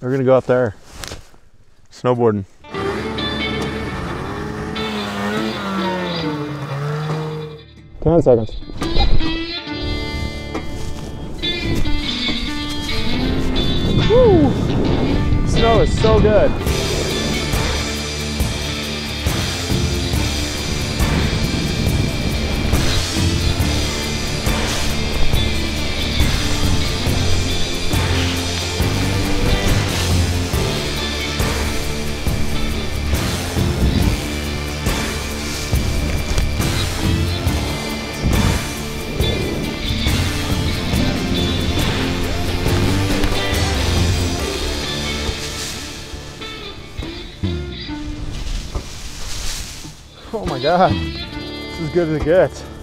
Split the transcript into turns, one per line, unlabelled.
We're gonna go out there. Snowboarding.
Ten seconds.
Woo! Snow is so good. Oh my god. This is good as it gets.